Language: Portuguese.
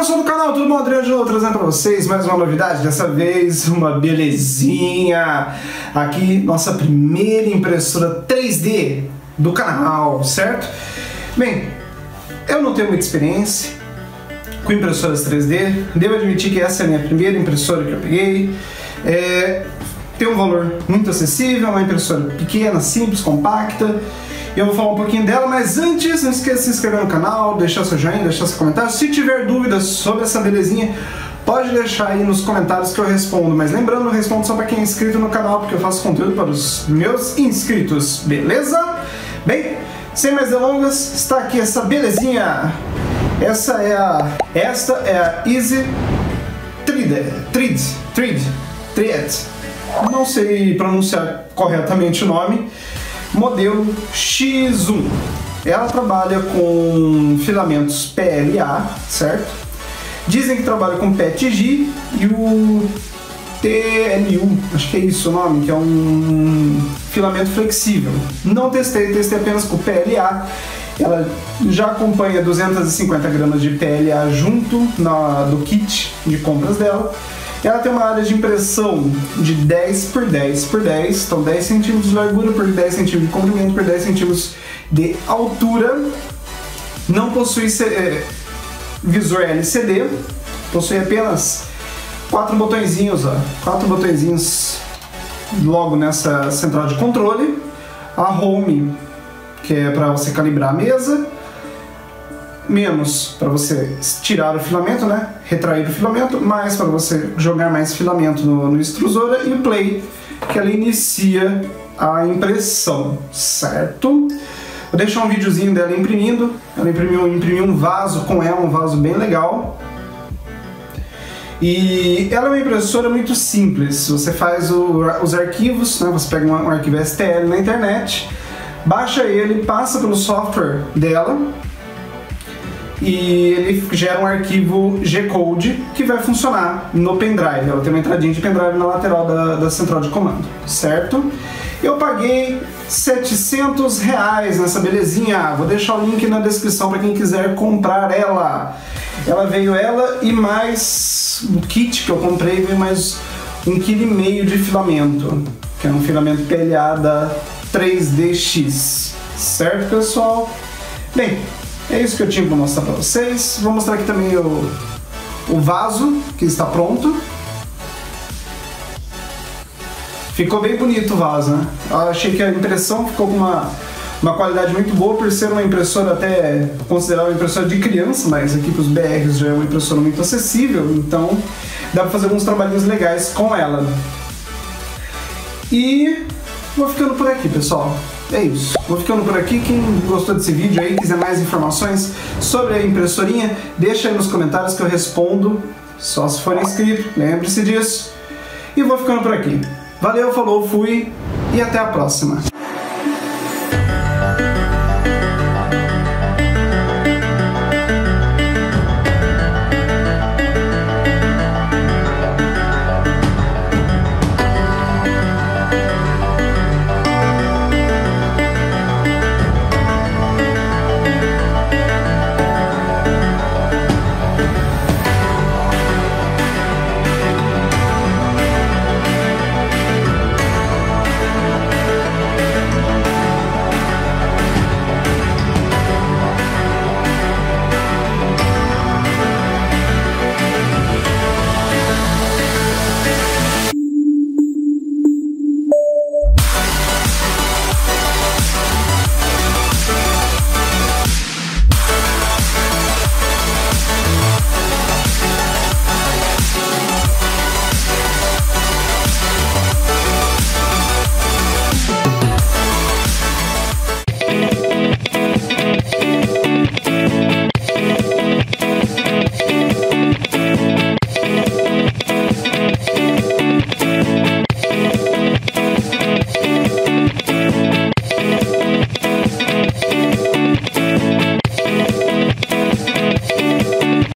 pessoal do canal, tudo bom? Adriano de novo trazendo para vocês mais uma novidade, dessa vez uma belezinha. Aqui, nossa primeira impressora 3D do canal, certo? Bem, eu não tenho muita experiência com impressoras 3D, devo admitir que essa é a minha primeira impressora que eu peguei. É, tem um valor muito acessível, uma impressora pequena, simples, compacta eu vou falar um pouquinho dela, mas antes, não esqueça de se inscrever no canal, deixar seu joinha, deixar seu comentário. Se tiver dúvidas sobre essa belezinha, pode deixar aí nos comentários que eu respondo. Mas lembrando, eu respondo só para quem é inscrito no canal, porque eu faço conteúdo para os meus inscritos, beleza? Bem, sem mais delongas, está aqui essa belezinha. Essa é a. Esta é a Easy Trid. Trid. Trid. Trid. Não sei pronunciar corretamente o nome modelo X1. Ela trabalha com filamentos PLA, certo? Dizem que trabalha com PETG e o TLU, acho que é isso o nome, que é um filamento flexível. Não testei, testei apenas com PLA. Ela já acompanha 250 gramas de PLA junto na, do kit de compras dela. Ela tem uma área de impressão de 10 por 10 por 10, então 10 centímetros de largura por 10 centímetros de comprimento por 10 centímetros de altura. Não possui é, visor LCD, possui apenas quatro botõezinhos, ó, quatro botõezinhos logo nessa central de controle. A home, que é para você calibrar a mesa menos para você tirar o filamento, né? Retrair o filamento, mais para você jogar mais filamento no, no extrusora e play, que ela inicia a impressão, certo? Vou deixar um videozinho dela imprimindo. Ela imprimiu, imprimiu um vaso com ela, um vaso bem legal. E ela é uma impressora muito simples. Você faz o, os arquivos, né? você pega um, um arquivo STL na internet, baixa ele, passa pelo software dela, e ele gera um arquivo G-Code que vai funcionar no pendrive. Ela tem uma entradinha de pendrive na lateral da, da central de comando, certo? Eu paguei 700 reais nessa belezinha. Vou deixar o link na descrição para quem quiser comprar ela. Ela veio ela e mais o kit que eu comprei veio mais um quilo e meio de filamento, que é um filamento PLA da 3DX. Certo, pessoal? Bem, é isso que eu tinha para mostrar para vocês. Vou mostrar aqui também o, o vaso, que está pronto. Ficou bem bonito o vaso, né? Eu achei que a impressão ficou com uma, uma qualidade muito boa, por ser uma impressora até considerada uma impressora de criança, mas aqui para os BRs já é uma impressora muito acessível, então dá para fazer alguns trabalhinhos legais com ela. E vou ficando por aqui, pessoal. É isso. Vou ficando por aqui. Quem gostou desse vídeo aí, quiser mais informações sobre a impressorinha, deixa aí nos comentários que eu respondo, só se for inscrito. Lembre-se disso. E vou ficando por aqui. Valeu, falou, fui e até a próxima.